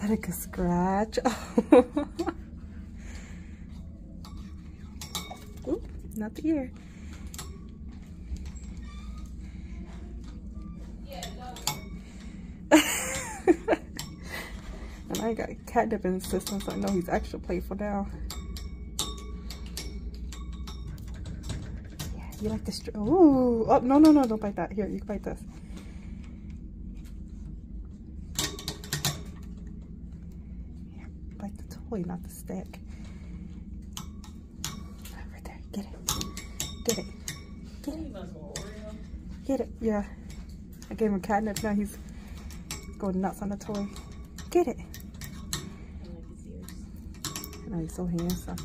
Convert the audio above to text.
that like a scratch? Ooh, not the ear. and I got catnip in the system, so I know he's extra playful now. Yeah, you like this? Ooh, oh no, no, no! Don't bite that. Here, you can bite this. Bite the toy, not the stick. Right there. Get it. Get it. Get it. Get it. Yeah. I gave him catnip. Now he's going nuts on the toy. Get it. I like his ears. Now he's so handsome.